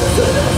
Você